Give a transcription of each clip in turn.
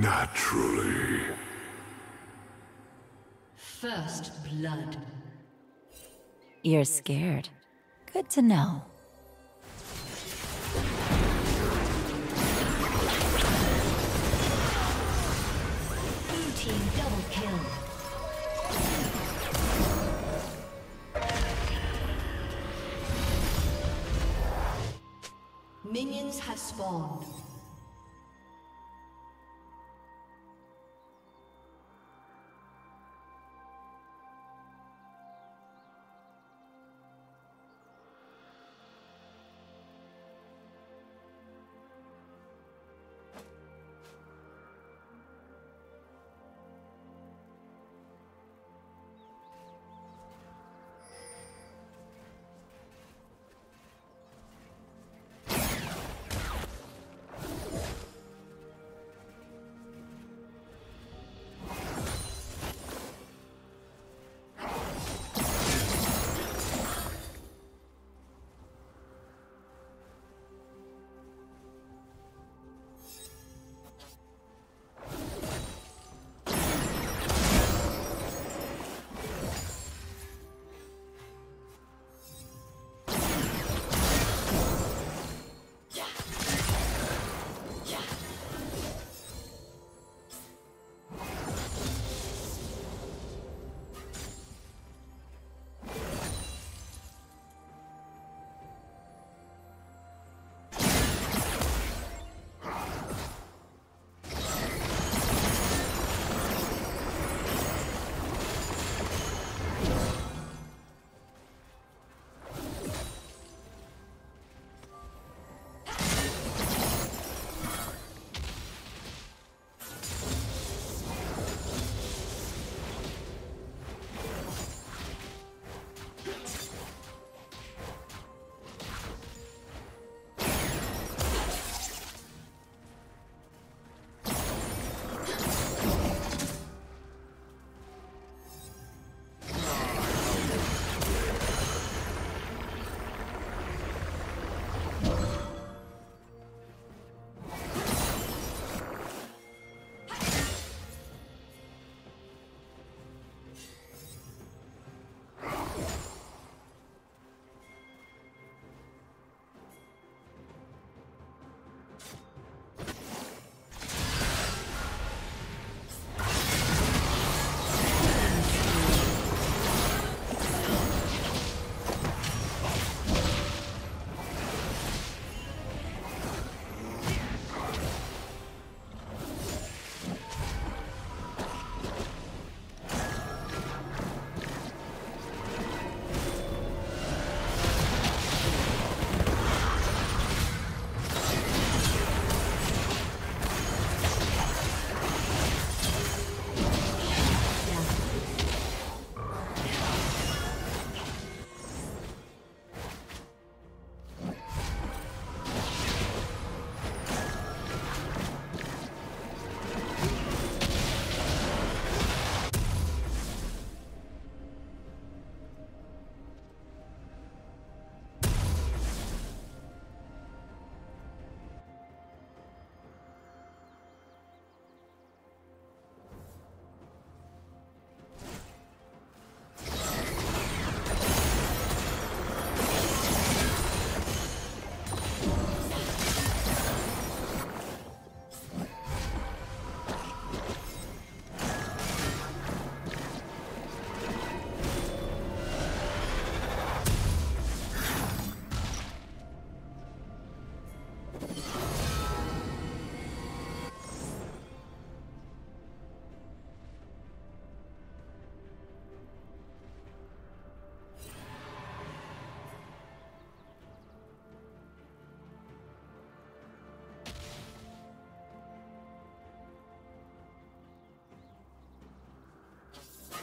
Naturally. First blood. You're scared. Good to know. Blue team double kill. Minions have spawned.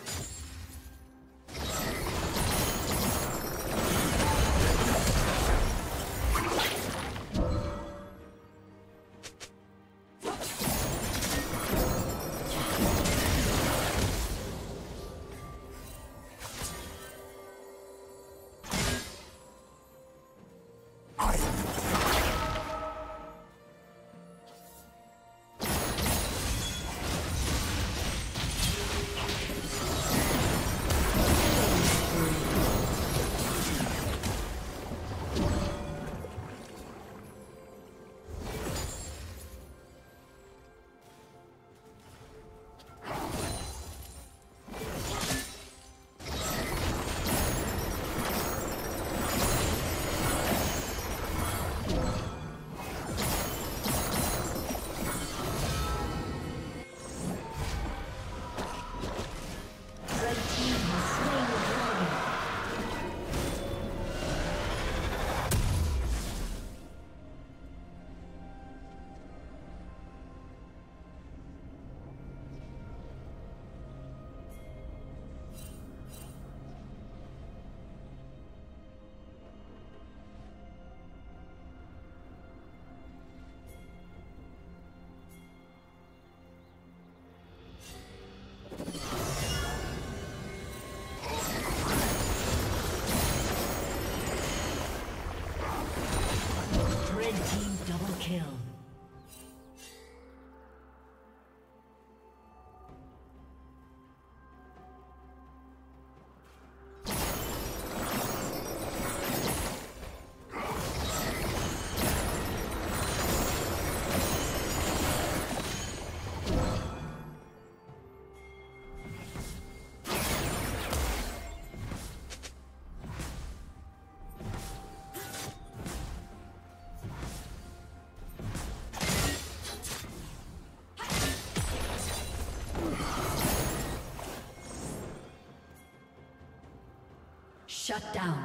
you Shut down.